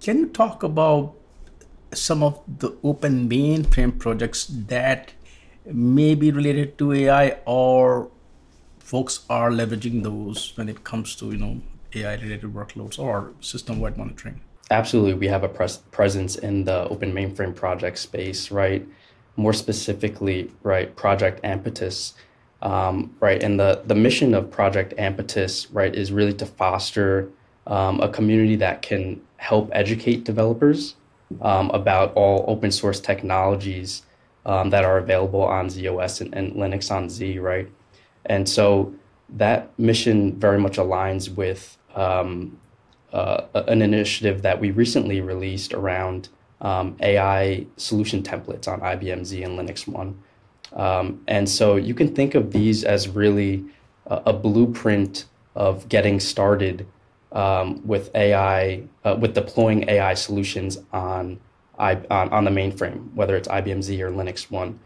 can you talk about some of the open mainframe projects that may be related to AI or folks are leveraging those when it comes to, you know, AI related workloads or system wide monitoring? Absolutely. We have a pres- presence in the open mainframe project space, right? More specifically, right, Project Ambitus, um, right? And the, the mission of Project Ambitus, right, is really to foster um, a community that can help educate developers um, about all open source technologies um, that are available on ZOS and, and Linux on Z, right? And so that mission very much aligns with um, uh, an initiative that we recently released around um, AI solution templates on IBM Z and LinuxONE. Um, and so you can think of these as really a, a blueprint of getting started um, with AI, uh, with deploying AI solutions on, on, on the mainframe, whether it's IBM Z or LinuxONE,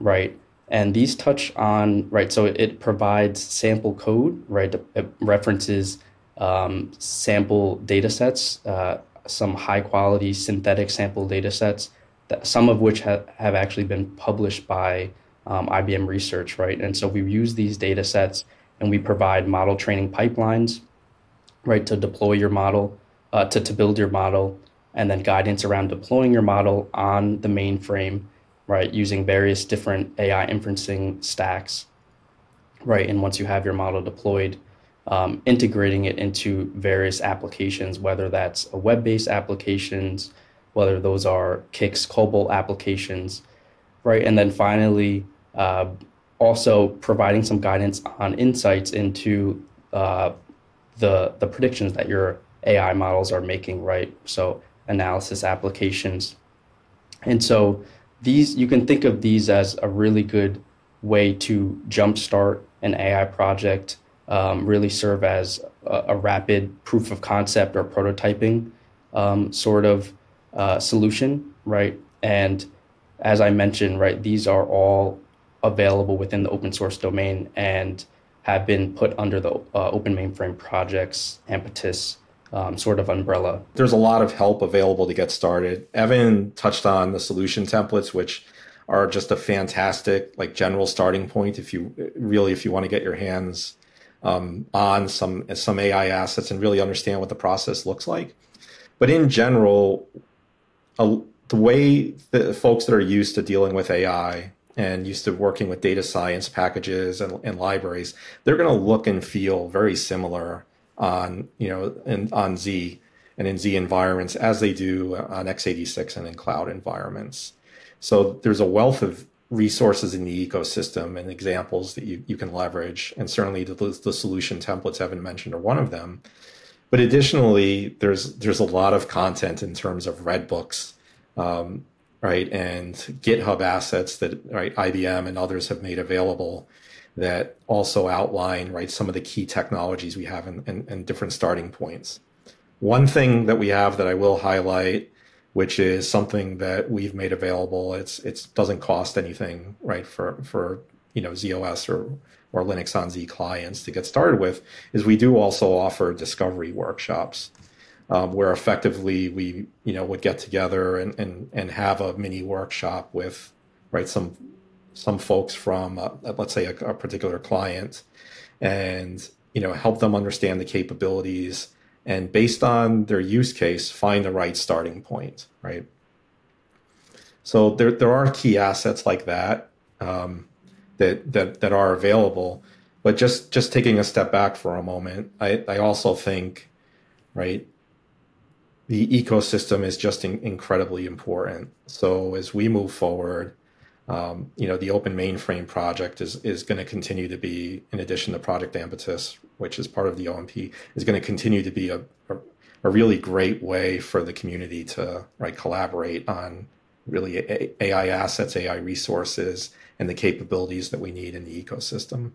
right? And these touch on, right, so it, it provides sample code, right? It references um, sample data sets, uh, some high quality synthetic sample data sets, that, some of which ha- have actually been published by um, IBM Research, right? And so we use these data sets and we provide model training pipelines, right, to deploy your model, uh, to, to build your model, and then guidance around deploying your model on the mainframe, right, using various different AI inferencing stacks, right? And once you have your model deployed, um, integrating it into various applications, whether that's a web-based applications, whether those are CICS COBOL applications, right? And then finally, uh, also providing some guidance on insights into uh, the the predictions that your AI models are making, right? So analysis applications, and so these you can think of these as a really good way to jumpstart an AI project um, really serve as a, a, rapid proof of concept or prototyping um, sort of uh, solution, right? And as I mentioned, right, these are all available within the open source domain and have been put under the uh, Open Mainframe Projects Ambitus um, sort of umbrella. There's a lot of help available to get started. Evan touched on the solution templates, which are just a fantastic like general starting point if you really if you want to get your hands um, on some some AI assets and really understand what the process looks like. But in general, a, the way the folks that are used to dealing with AI and used to working with data science packages and, and libraries, they're going to look and feel very similar on you know in, on Z and in Z environments as they do on x86 and in cloud environments. So there's a wealth of resources in the ecosystem and examples that you, you can leverage. And certainly the, the solution templates Evan mentioned are one of them. But additionally, there's there's a lot of content in terms of Redbooks, um, right, and GitHub assets that right IBM and others have made available that also outline right some of the key technologies we have and different starting points. One thing that we have that I will highlight which is something that we've made available. It's it doesn't cost anything, right, for for you know ZOS or or Linux on Z clients to get started with. Is we do also offer discovery workshops. Um, where effectively we you know would get together and, and, and have a mini workshop with right some some folks from uh, let's say a, a particular client and you know help them understand the capabilities and based on their use case, find the right starting point, right? So there, there are key assets like that um, that, that, that are available. But just, just taking a step back for a moment, I, I also think, right, the ecosystem is just in, incredibly important. So as we move forward, um, you know, the open mainframe project is, is going to continue to be, in addition to Project Ambitus, which is part of the OMP, is going to continue to be a, a, a really great way for the community to right collaborate on really AI assets, AI resources, and the capabilities that we need in the ecosystem.